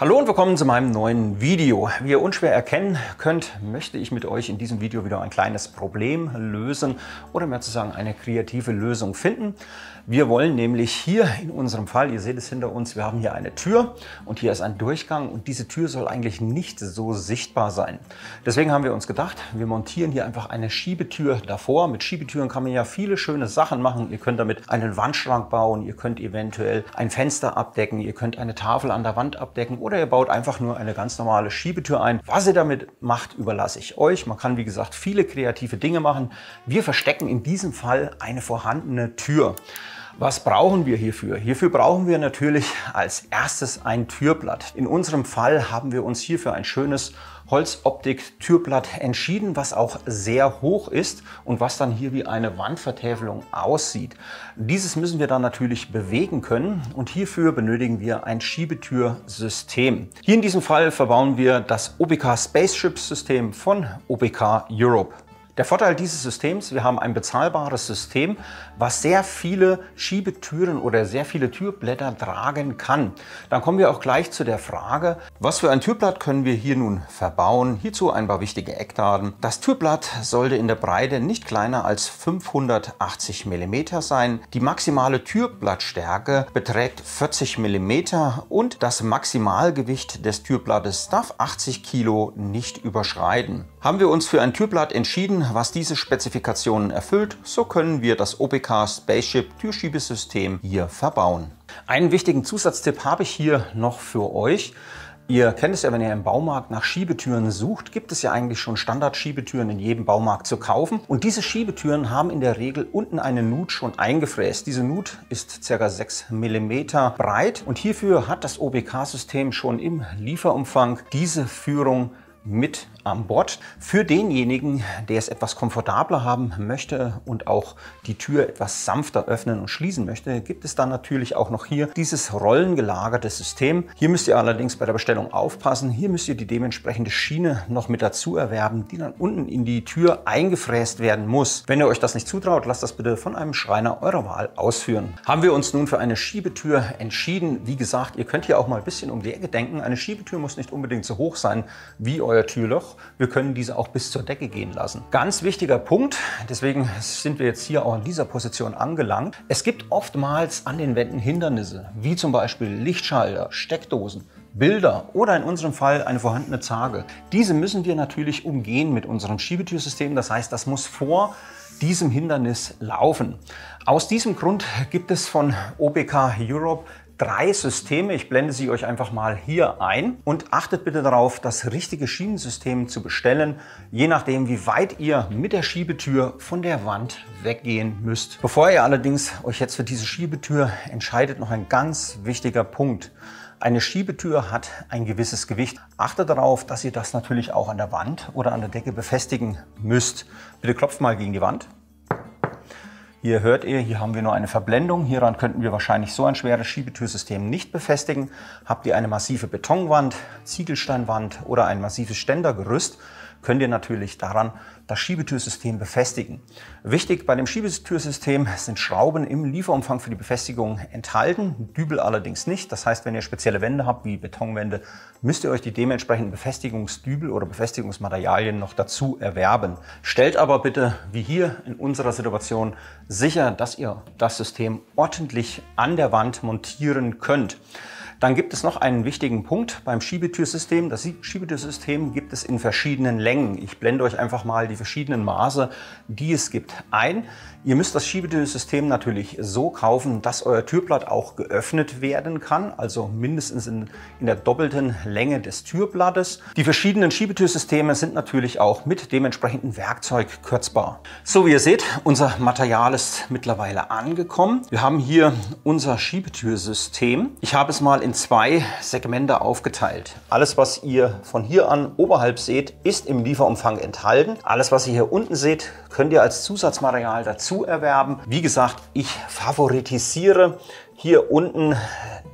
Hallo und willkommen zu meinem neuen Video. Wie ihr unschwer erkennen könnt, möchte ich mit euch in diesem Video wieder ein kleines Problem lösen oder mehr zu sagen eine kreative Lösung finden. Wir wollen nämlich hier in unserem Fall, ihr seht es hinter uns, wir haben hier eine Tür und hier ist ein Durchgang und diese Tür soll eigentlich nicht so sichtbar sein. Deswegen haben wir uns gedacht, wir montieren hier einfach eine Schiebetür davor. Mit Schiebetüren kann man ja viele schöne Sachen machen. Ihr könnt damit einen Wandschrank bauen, ihr könnt eventuell ein Fenster abdecken, ihr könnt eine Tafel an der Wand abdecken oder ihr baut einfach nur eine ganz normale Schiebetür ein. Was ihr damit macht, überlasse ich euch. Man kann, wie gesagt, viele kreative Dinge machen. Wir verstecken in diesem Fall eine vorhandene Tür. Was brauchen wir hierfür? Hierfür brauchen wir natürlich als erstes ein Türblatt. In unserem Fall haben wir uns hier für ein schönes Holzoptik-Türblatt entschieden, was auch sehr hoch ist und was dann hier wie eine Wandvertäfelung aussieht. Dieses müssen wir dann natürlich bewegen können und hierfür benötigen wir ein Schiebetürsystem. Hier in diesem Fall verbauen wir das OBK Spaceship System von OBK Europe. Der Vorteil dieses Systems, wir haben ein bezahlbares System, was sehr viele Schiebetüren oder sehr viele Türblätter tragen kann. Dann kommen wir auch gleich zu der Frage, was für ein Türblatt können wir hier nun verbauen? Hierzu ein paar wichtige Eckdaten. Das Türblatt sollte in der Breite nicht kleiner als 580 mm sein. Die maximale Türblattstärke beträgt 40 mm und das Maximalgewicht des Türblattes darf 80 Kilo nicht überschreiten. Haben wir uns für ein Türblatt entschieden, was diese Spezifikationen erfüllt, so können wir das OPK Spaceship Türschiebesystem hier verbauen. Einen wichtigen Zusatztipp habe ich hier noch für euch. Ihr kennt es ja, wenn ihr im Baumarkt nach Schiebetüren sucht, gibt es ja eigentlich schon Standard-Schiebetüren in jedem Baumarkt zu kaufen. Und diese Schiebetüren haben in der Regel unten eine Nut schon eingefräst. Diese Nut ist ca. 6 mm breit und hierfür hat das OBK-System schon im Lieferumfang diese Führung mit an Bord. Für denjenigen, der es etwas komfortabler haben möchte und auch die Tür etwas sanfter öffnen und schließen möchte, gibt es dann natürlich auch noch hier dieses rollengelagerte System. Hier müsst ihr allerdings bei der Bestellung aufpassen. Hier müsst ihr die dementsprechende Schiene noch mit dazu erwerben, die dann unten in die Tür eingefräst werden muss. Wenn ihr euch das nicht zutraut, lasst das bitte von einem Schreiner eurer Wahl ausführen. Haben wir uns nun für eine Schiebetür entschieden. Wie gesagt, ihr könnt hier auch mal ein bisschen um die Ecke denken. Eine Schiebetür muss nicht unbedingt so hoch sein wie euer Türloch. Wir können diese auch bis zur Decke gehen lassen. Ganz wichtiger Punkt, deswegen sind wir jetzt hier auch in dieser Position angelangt. Es gibt oftmals an den Wänden Hindernisse, wie zum Beispiel Lichtschalter, Steckdosen, Bilder oder in unserem Fall eine vorhandene Zarge. Diese müssen wir natürlich umgehen mit unserem Schiebetürsystem. Das heißt, das muss vor diesem Hindernis laufen. Aus diesem Grund gibt es von OBK Europe drei Systeme. Ich blende sie euch einfach mal hier ein und achtet bitte darauf, das richtige Schienensystem zu bestellen, je nachdem, wie weit ihr mit der Schiebetür von der Wand weggehen müsst. Bevor ihr allerdings euch jetzt für diese Schiebetür entscheidet, noch ein ganz wichtiger Punkt. Eine Schiebetür hat ein gewisses Gewicht. Achtet darauf, dass ihr das natürlich auch an der Wand oder an der Decke befestigen müsst. Bitte klopft mal gegen die Wand. Hier hört ihr, hier haben wir nur eine Verblendung. Hieran könnten wir wahrscheinlich so ein schweres Schiebetürsystem nicht befestigen. Habt ihr eine massive Betonwand, Ziegelsteinwand oder ein massives Ständergerüst, könnt ihr natürlich daran das Schiebetürsystem befestigen. Wichtig bei dem Schiebetürsystem sind Schrauben im Lieferumfang für die Befestigung enthalten, Dübel allerdings nicht. Das heißt, wenn ihr spezielle Wände habt, wie Betonwände, müsst ihr euch die dementsprechenden Befestigungsdübel oder Befestigungsmaterialien noch dazu erwerben. Stellt aber bitte, wie hier in unserer Situation, sicher, dass ihr das System ordentlich an der Wand montieren könnt. Dann gibt es noch einen wichtigen Punkt beim Schiebetürsystem. Das Schiebetürsystem gibt es in verschiedenen Längen. Ich blende euch einfach mal die verschiedenen Maße, die es gibt, ein. Ihr müsst das Schiebetürsystem natürlich so kaufen, dass euer Türblatt auch geöffnet werden kann, also mindestens in, in der doppelten Länge des Türblattes. Die verschiedenen Schiebetürsysteme sind natürlich auch mit dementsprechendem Werkzeug kürzbar. So wie ihr seht, unser Material ist mittlerweile angekommen. Wir haben hier unser Schiebetürsystem. Ich habe es mal in zwei Segmente aufgeteilt. Alles, was ihr von hier an oberhalb seht, ist im Lieferumfang enthalten. Alles, was ihr hier unten seht, könnt ihr als Zusatzmaterial dazu erwerben. Wie gesagt, ich favoritisiere hier unten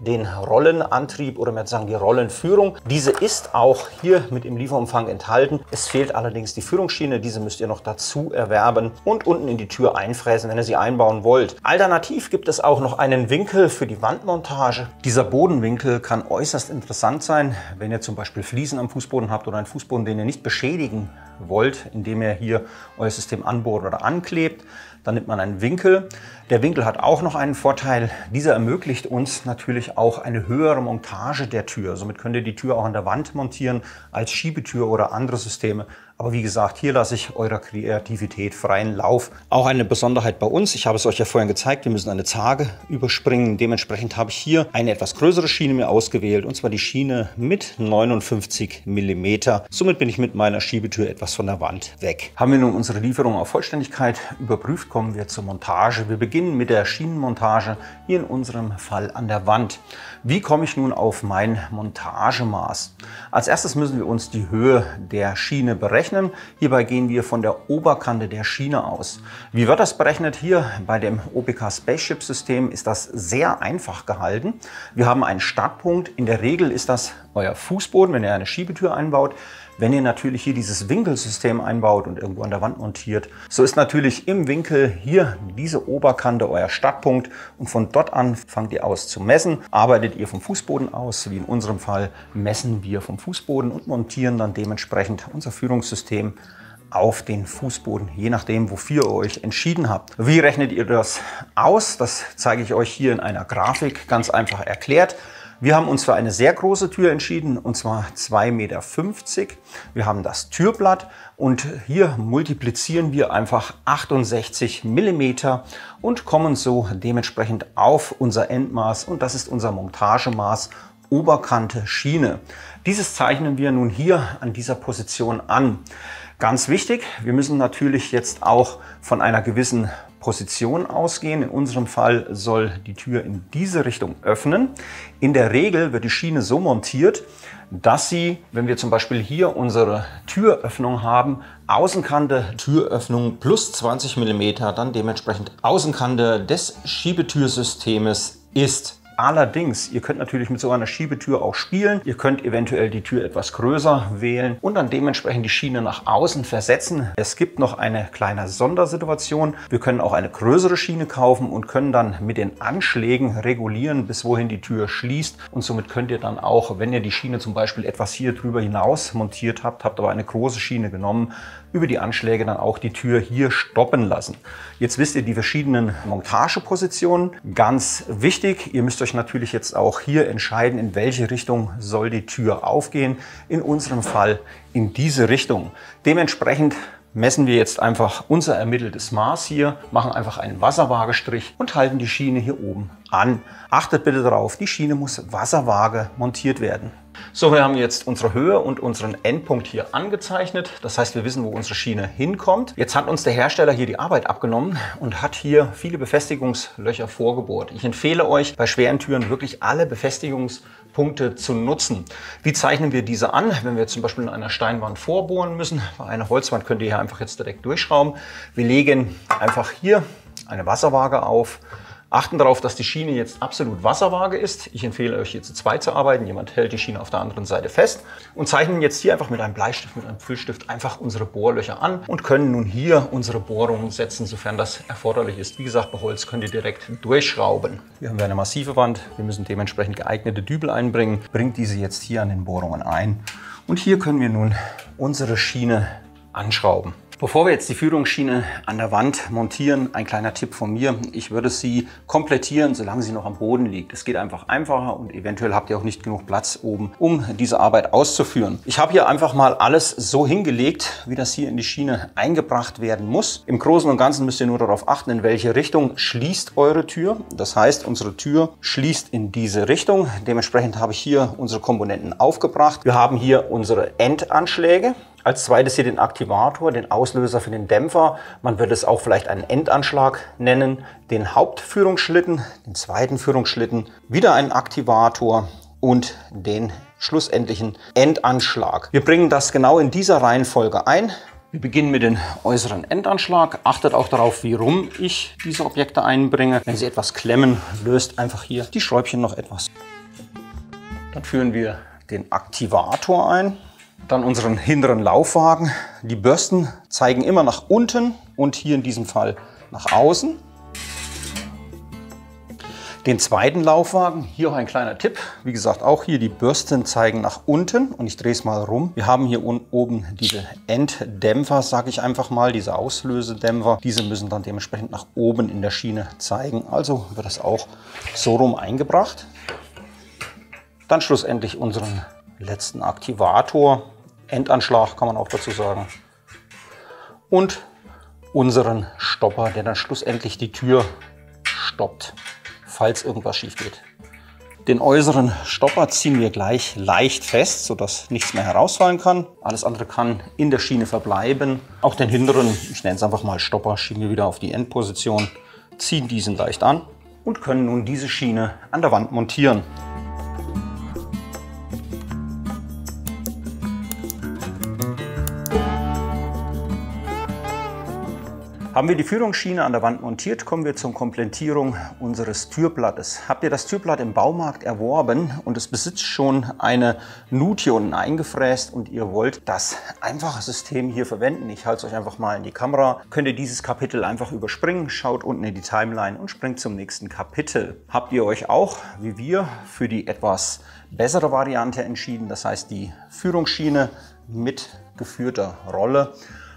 den Rollenantrieb oder mehr sagen die Rollenführung. Diese ist auch hier mit im Lieferumfang enthalten. Es fehlt allerdings die Führungsschiene. Diese müsst ihr noch dazu erwerben und unten in die Tür einfräsen, wenn ihr sie einbauen wollt. Alternativ gibt es auch noch einen Winkel für die Wandmontage. Dieser Bodenwinkel kann äußerst interessant sein, wenn ihr zum Beispiel Fliesen am Fußboden habt oder einen Fußboden, den ihr nicht beschädigen wollt, indem ihr hier euer System anbohrt oder anklebt. Dann nimmt man einen Winkel. Der Winkel hat auch noch einen Vorteil. Dieser ermöglicht uns natürlich auch eine höhere Montage der Tür. Somit könnt ihr die Tür auch an der Wand montieren als Schiebetür oder andere Systeme. Aber wie gesagt, hier lasse ich eurer Kreativität freien Lauf. Auch eine Besonderheit bei uns, ich habe es euch ja vorhin gezeigt, wir müssen eine Zage überspringen. Dementsprechend habe ich hier eine etwas größere Schiene mir ausgewählt, und zwar die Schiene mit 59 mm. Somit bin ich mit meiner Schiebetür etwas von der Wand weg. Haben wir nun unsere Lieferung auf Vollständigkeit überprüft, kommen wir zur Montage. Wir beginnen mit der Schienenmontage, hier in unserem Fall an der Wand. Wie komme ich nun auf mein Montagemaß? Als erstes müssen wir uns die Höhe der Schiene berechnen. Hierbei gehen wir von der Oberkante der Schiene aus. Wie wird das berechnet? Hier bei dem OPK Spaceship System ist das sehr einfach gehalten. Wir haben einen Startpunkt. In der Regel ist das euer Fußboden, wenn ihr eine Schiebetür einbaut. Wenn ihr natürlich hier dieses Winkelsystem einbaut und irgendwo an der Wand montiert, so ist natürlich im Winkel hier diese Oberkante euer Startpunkt und von dort an fangt ihr aus zu messen. Arbeitet ihr vom Fußboden aus, wie in unserem Fall messen wir vom Fußboden und montieren dann dementsprechend unser Führungssystem auf den Fußboden, je nachdem, wofür ihr euch entschieden habt. Wie rechnet ihr das aus? Das zeige ich euch hier in einer Grafik ganz einfach erklärt. Wir haben uns für eine sehr große Tür entschieden, und zwar 2,50 Meter. Wir haben das Türblatt und hier multiplizieren wir einfach 68 Millimeter und kommen so dementsprechend auf unser Endmaß und das ist unser Montagemaß Oberkante Schiene. Dieses zeichnen wir nun hier an dieser Position an. Ganz wichtig, wir müssen natürlich jetzt auch von einer gewissen Position ausgehen. In unserem Fall soll die Tür in diese Richtung öffnen. In der Regel wird die Schiene so montiert, dass sie, wenn wir zum Beispiel hier unsere Türöffnung haben, Außenkante Türöffnung plus 20 mm, dann dementsprechend Außenkante des Schiebetürsystems ist. Allerdings, ihr könnt natürlich mit so einer Schiebetür auch spielen. Ihr könnt eventuell die Tür etwas größer wählen und dann dementsprechend die Schiene nach außen versetzen. Es gibt noch eine kleine Sondersituation. Wir können auch eine größere Schiene kaufen und können dann mit den Anschlägen regulieren, bis wohin die Tür schließt. Und somit könnt ihr dann auch, wenn ihr die Schiene zum Beispiel etwas hier drüber hinaus montiert habt, habt aber eine große Schiene genommen, über die Anschläge dann auch die Tür hier stoppen lassen. Jetzt wisst ihr die verschiedenen Montagepositionen. Ganz wichtig, ihr müsst euch natürlich jetzt auch hier entscheiden, in welche Richtung soll die Tür aufgehen. In unserem Fall in diese Richtung. Dementsprechend messen wir jetzt einfach unser ermitteltes Maß hier, machen einfach einen Wasserwaagestrich und halten die Schiene hier oben an. Achtet bitte darauf, die Schiene muss wasserwaage montiert werden. So, wir haben jetzt unsere Höhe und unseren Endpunkt hier angezeichnet. Das heißt, wir wissen, wo unsere Schiene hinkommt. Jetzt hat uns der Hersteller hier die Arbeit abgenommen und hat hier viele Befestigungslöcher vorgebohrt. Ich empfehle euch, bei schweren Türen wirklich alle Befestigungspunkte zu nutzen. Wie zeichnen wir diese an? Wenn wir zum Beispiel in einer Steinwand vorbohren müssen, bei einer Holzwand könnt ihr hier einfach jetzt direkt durchschrauben. Wir legen einfach hier eine Wasserwaage auf Achten darauf, dass die Schiene jetzt absolut wasservage ist. Ich empfehle euch hier zu zweit zu arbeiten. Jemand hält die Schiene auf der anderen Seite fest und zeichnen jetzt hier einfach mit einem Bleistift, mit einem Füllstift einfach unsere Bohrlöcher an und können nun hier unsere Bohrungen setzen, sofern das erforderlich ist. Wie gesagt, bei Holz könnt ihr direkt durchschrauben. Hier haben wir eine massive Wand. Wir müssen dementsprechend geeignete Dübel einbringen. Bringt diese jetzt hier an den Bohrungen ein. Und hier können wir nun unsere Schiene anschrauben. Bevor wir jetzt die Führungsschiene an der Wand montieren, ein kleiner Tipp von mir. Ich würde sie komplettieren, solange sie noch am Boden liegt. Es geht einfach einfacher und eventuell habt ihr auch nicht genug Platz oben, um diese Arbeit auszuführen. Ich habe hier einfach mal alles so hingelegt, wie das hier in die Schiene eingebracht werden muss. Im Großen und Ganzen müsst ihr nur darauf achten, in welche Richtung schließt eure Tür. Das heißt, unsere Tür schließt in diese Richtung. Dementsprechend habe ich hier unsere Komponenten aufgebracht. Wir haben hier unsere Endanschläge. Als zweites hier den Aktivator, den Auslöser für den Dämpfer. Man würde es auch vielleicht einen Endanschlag nennen. Den Hauptführungsschlitten, den zweiten Führungsschlitten, wieder einen Aktivator und den schlussendlichen Endanschlag. Wir bringen das genau in dieser Reihenfolge ein. Wir beginnen mit dem äußeren Endanschlag. Achtet auch darauf, wie rum ich diese Objekte einbringe. Wenn sie etwas klemmen, löst einfach hier die Schräubchen noch etwas. Dann führen wir den Aktivator ein. Dann unseren hinteren Laufwagen. Die Bürsten zeigen immer nach unten und hier in diesem Fall nach außen. Den zweiten Laufwagen, hier auch ein kleiner Tipp. Wie gesagt, auch hier die Bürsten zeigen nach unten und ich drehe es mal rum. Wir haben hier oben diese Enddämpfer, sage ich einfach mal, diese Auslösedämpfer. Diese müssen dann dementsprechend nach oben in der Schiene zeigen. Also wird das auch so rum eingebracht. Dann schlussendlich unseren letzten Aktivator. Endanschlag kann man auch dazu sagen. Und unseren Stopper, der dann schlussendlich die Tür stoppt falls irgendwas schief geht. Den äußeren Stopper ziehen wir gleich leicht fest, sodass nichts mehr herausfallen kann. Alles andere kann in der Schiene verbleiben. Auch den hinteren, ich nenne es einfach mal Stopper, schieben wir wieder auf die Endposition, ziehen diesen leicht an und können nun diese Schiene an der Wand montieren. Haben wir die Führungsschiene an der Wand montiert, kommen wir zur Komplettierung unseres Türblattes. Habt ihr das Türblatt im Baumarkt erworben und es besitzt schon eine Nut hier unten eingefräst und ihr wollt das einfache System hier verwenden, ich halte es euch einfach mal in die Kamera, könnt ihr dieses Kapitel einfach überspringen, schaut unten in die Timeline und springt zum nächsten Kapitel. Habt ihr euch auch, wie wir, für die etwas bessere Variante entschieden, das heißt die Führungsschiene mit geführter Rolle,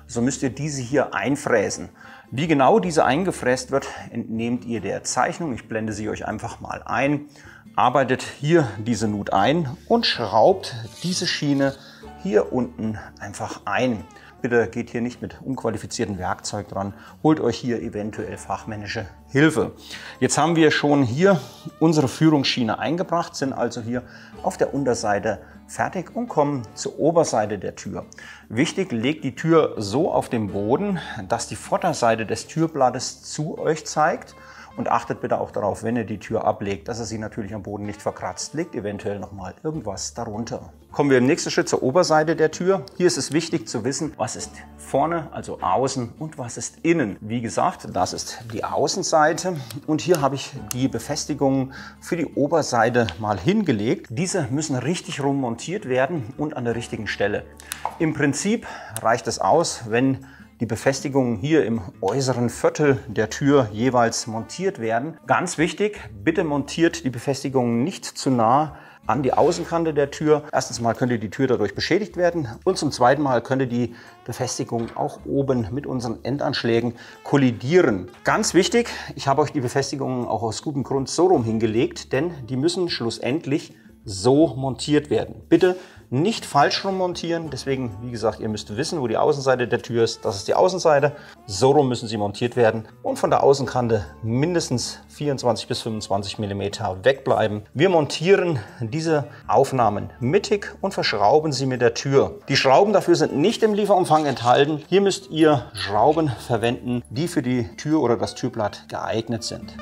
so müsst ihr diese hier einfräsen. Wie genau diese eingefräst wird, entnehmt ihr der Zeichnung. Ich blende sie euch einfach mal ein. Arbeitet hier diese Nut ein und schraubt diese Schiene hier unten einfach ein. Bitte geht hier nicht mit unqualifiziertem Werkzeug dran. Holt euch hier eventuell fachmännische Hilfe. Jetzt haben wir schon hier unsere Führungsschiene eingebracht, sind also hier auf der Unterseite fertig und kommen zur Oberseite der Tür. Wichtig, legt die Tür so auf den Boden, dass die Vorderseite des Türblattes zu euch zeigt und achtet bitte auch darauf, wenn ihr die Tür ablegt, dass er sie natürlich am Boden nicht verkratzt. Legt eventuell nochmal irgendwas darunter. Kommen wir im nächsten Schritt zur Oberseite der Tür. Hier ist es wichtig zu wissen, was ist vorne, also außen und was ist innen. Wie gesagt, das ist die Außenseite und hier habe ich die Befestigungen für die Oberseite mal hingelegt. Diese müssen richtig rum montiert werden und an der richtigen Stelle. Im Prinzip reicht es aus, wenn die Befestigungen hier im äußeren Viertel der Tür jeweils montiert werden. Ganz wichtig, bitte montiert die Befestigungen nicht zu nah an die Außenkante der Tür. Erstens mal könnte die Tür dadurch beschädigt werden und zum zweiten Mal könnte die Befestigung auch oben mit unseren Endanschlägen kollidieren. Ganz wichtig, ich habe euch die Befestigungen auch aus gutem Grund so rum hingelegt, denn die müssen schlussendlich so montiert werden. Bitte nicht falsch rum montieren. Deswegen, wie gesagt, ihr müsst wissen, wo die Außenseite der Tür ist. Das ist die Außenseite. So rum müssen sie montiert werden. Und von der Außenkante mindestens 24 bis 25 mm wegbleiben. Wir montieren diese Aufnahmen mittig und verschrauben sie mit der Tür. Die Schrauben dafür sind nicht im Lieferumfang enthalten. Hier müsst ihr Schrauben verwenden, die für die Tür oder das Türblatt geeignet sind.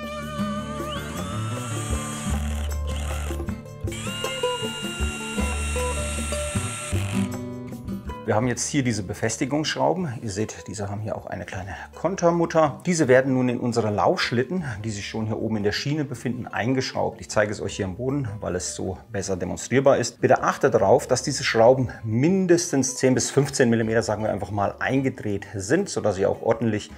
Wir haben jetzt hier diese Befestigungsschrauben. Ihr seht, diese haben hier auch eine kleine Kontermutter. Diese werden nun in unsere Laufschlitten, die sich schon hier oben in der Schiene befinden, eingeschraubt. Ich zeige es euch hier am Boden, weil es so besser demonstrierbar ist. Bitte achtet darauf, dass diese Schrauben mindestens 10 bis 15 mm, sagen wir einfach mal, eingedreht sind, sodass sie auch ordentlich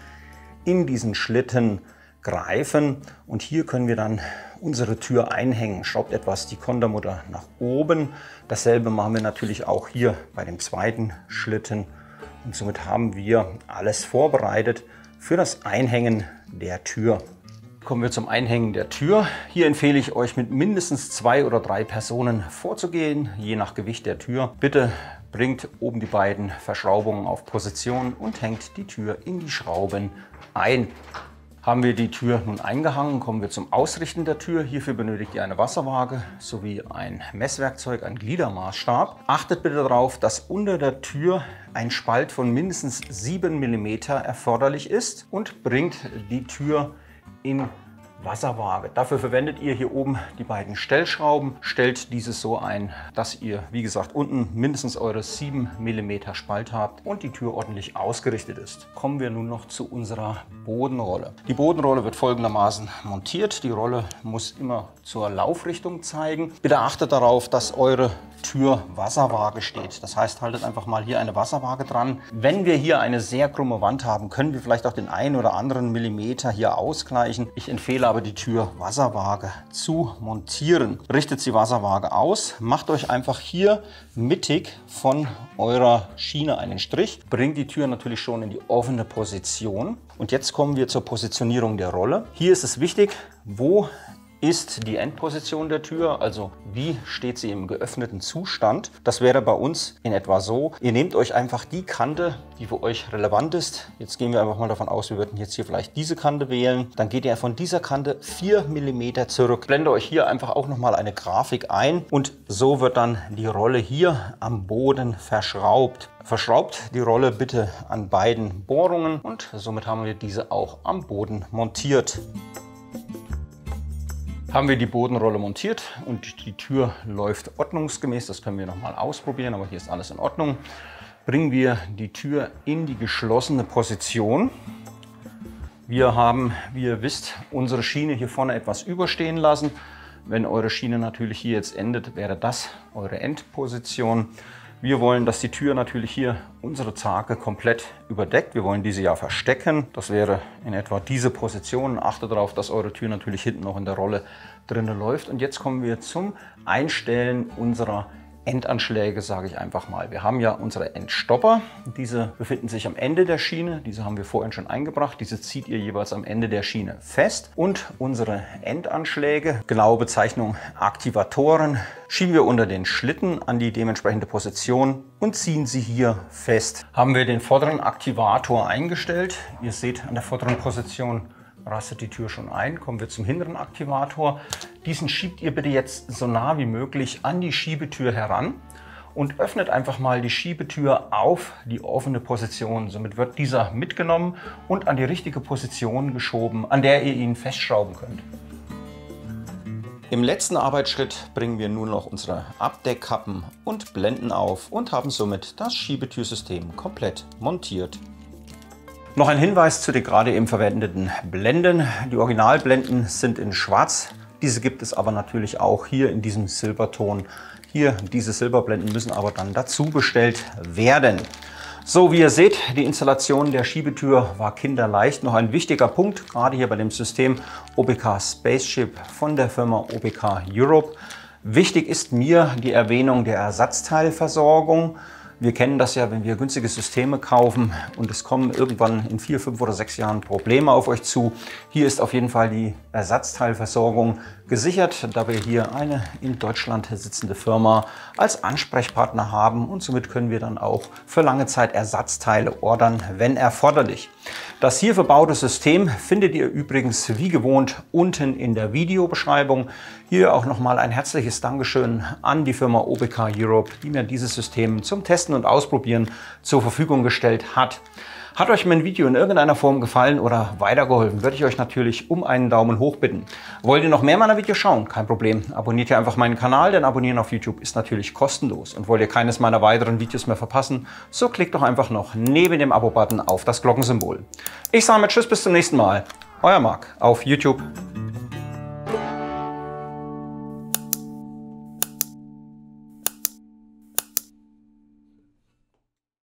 in diesen Schlitten greifen. Und hier können wir dann unsere Tür einhängen. Schraubt etwas die Kontermutter nach oben. Dasselbe machen wir natürlich auch hier bei dem zweiten Schlitten. Und somit haben wir alles vorbereitet für das Einhängen der Tür. Kommen wir zum Einhängen der Tür. Hier empfehle ich euch mit mindestens zwei oder drei Personen vorzugehen, je nach Gewicht der Tür. Bitte bringt oben die beiden Verschraubungen auf Position und hängt die Tür in die Schrauben ein. Haben wir die Tür nun eingehangen, kommen wir zum Ausrichten der Tür. Hierfür benötigt ihr eine Wasserwaage sowie ein Messwerkzeug, ein Gliedermaßstab. Achtet bitte darauf, dass unter der Tür ein Spalt von mindestens 7 mm erforderlich ist und bringt die Tür in Wasserwaage. Dafür verwendet ihr hier oben die beiden Stellschrauben, stellt dieses so ein, dass ihr, wie gesagt, unten mindestens eure 7 mm Spalt habt und die Tür ordentlich ausgerichtet ist. Kommen wir nun noch zu unserer Bodenrolle. Die Bodenrolle wird folgendermaßen montiert. Die Rolle muss immer zur Laufrichtung zeigen. Bitte achtet darauf, dass eure Tür Wasserwaage steht. Das heißt, haltet einfach mal hier eine Wasserwaage dran. Wenn wir hier eine sehr krumme Wand haben, können wir vielleicht auch den einen oder anderen Millimeter hier ausgleichen. Ich empfehle aber die Tür Wasserwaage zu montieren. Richtet die Wasserwaage aus, macht euch einfach hier mittig von eurer Schiene einen Strich, bringt die Tür natürlich schon in die offene Position. Und jetzt kommen wir zur Positionierung der Rolle. Hier ist es wichtig, wo ist die Endposition der Tür, also wie steht sie im geöffneten Zustand. Das wäre bei uns in etwa so. Ihr nehmt euch einfach die Kante, die für euch relevant ist. Jetzt gehen wir einfach mal davon aus, wir würden jetzt hier vielleicht diese Kante wählen. Dann geht ihr von dieser Kante 4 mm zurück. Blende euch hier einfach auch nochmal eine Grafik ein und so wird dann die Rolle hier am Boden verschraubt. Verschraubt die Rolle bitte an beiden Bohrungen und somit haben wir diese auch am Boden montiert haben wir die Bodenrolle montiert und die Tür läuft ordnungsgemäß. Das können wir noch mal ausprobieren, aber hier ist alles in Ordnung. Bringen wir die Tür in die geschlossene Position. Wir haben, wie ihr wisst, unsere Schiene hier vorne etwas überstehen lassen. Wenn eure Schiene natürlich hier jetzt endet, wäre das eure Endposition. Wir wollen, dass die Tür natürlich hier unsere Zarge komplett überdeckt. Wir wollen diese ja verstecken. Das wäre in etwa diese Position. Achtet darauf, dass eure Tür natürlich hinten noch in der Rolle drinnen läuft. Und jetzt kommen wir zum Einstellen unserer Endanschläge, sage ich einfach mal. Wir haben ja unsere Endstopper. Diese befinden sich am Ende der Schiene. Diese haben wir vorhin schon eingebracht. Diese zieht ihr jeweils am Ende der Schiene fest. Und unsere Endanschläge, genaue Bezeichnung Aktivatoren, schieben wir unter den Schlitten an die dementsprechende Position und ziehen sie hier fest. Haben wir den vorderen Aktivator eingestellt. Ihr seht an der vorderen Position rastet die Tür schon ein. Kommen wir zum hinteren Aktivator. Diesen schiebt ihr bitte jetzt so nah wie möglich an die Schiebetür heran und öffnet einfach mal die Schiebetür auf die offene Position. Somit wird dieser mitgenommen und an die richtige Position geschoben, an der ihr ihn festschrauben könnt. Im letzten Arbeitsschritt bringen wir nun noch unsere Abdeckkappen und Blenden auf und haben somit das Schiebetürsystem komplett montiert. Noch ein Hinweis zu den gerade eben verwendeten Blenden. Die Originalblenden sind in schwarz. Diese gibt es aber natürlich auch hier in diesem Silberton. Hier, diese Silberblenden müssen aber dann dazu bestellt werden. So, wie ihr seht, die Installation der Schiebetür war kinderleicht. Noch ein wichtiger Punkt, gerade hier bei dem System OBK Spaceship von der Firma OBK Europe. Wichtig ist mir die Erwähnung der Ersatzteilversorgung. Wir kennen das ja, wenn wir günstige Systeme kaufen und es kommen irgendwann in vier, fünf oder sechs Jahren Probleme auf euch zu. Hier ist auf jeden Fall die Ersatzteilversorgung gesichert, da wir hier eine in Deutschland sitzende Firma als Ansprechpartner haben und somit können wir dann auch für lange Zeit Ersatzteile ordern, wenn erforderlich. Das hier verbaute System findet ihr übrigens wie gewohnt unten in der Videobeschreibung. Hier auch nochmal ein herzliches Dankeschön an die Firma OBK Europe, die mir dieses System zum Testen und Ausprobieren zur Verfügung gestellt hat. Hat euch mein Video in irgendeiner Form gefallen oder weitergeholfen, würde ich euch natürlich um einen Daumen hoch bitten. Wollt ihr noch mehr meiner Videos schauen? Kein Problem. Abonniert ihr einfach meinen Kanal, denn abonnieren auf YouTube ist natürlich kostenlos. Und wollt ihr keines meiner weiteren Videos mehr verpassen, so klickt doch einfach noch neben dem Abo-Button auf das Glockensymbol. Ich sage mal Tschüss, bis zum nächsten Mal. Euer Marc auf YouTube.